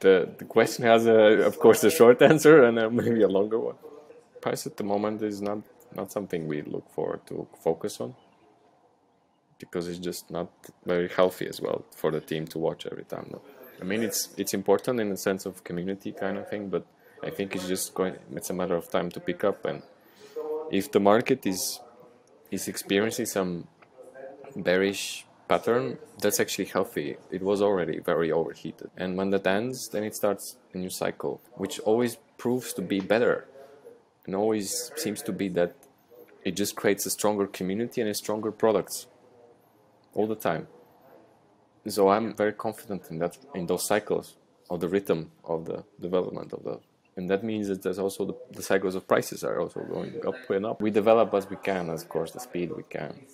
the, the question has, a, of course, a short answer and a, maybe a longer one. Price at the moment is not, not something we look forward to focus on because it's just not very healthy as well for the team to watch every time. I mean, it's it's important in the sense of community kind of thing, but I think it's just going. It's a matter of time to pick up, and if the market is is experiencing some bearish pattern, that's actually healthy. It was already very overheated, and when that ends, then it starts a new cycle, which always proves to be better, and always seems to be that it just creates a stronger community and a stronger products all the time. So I'm very confident in that in those cycles of the rhythm of the development of the and that means that there's also the, the cycles of prices are also going up and up. We develop as we can, of course, the speed we can.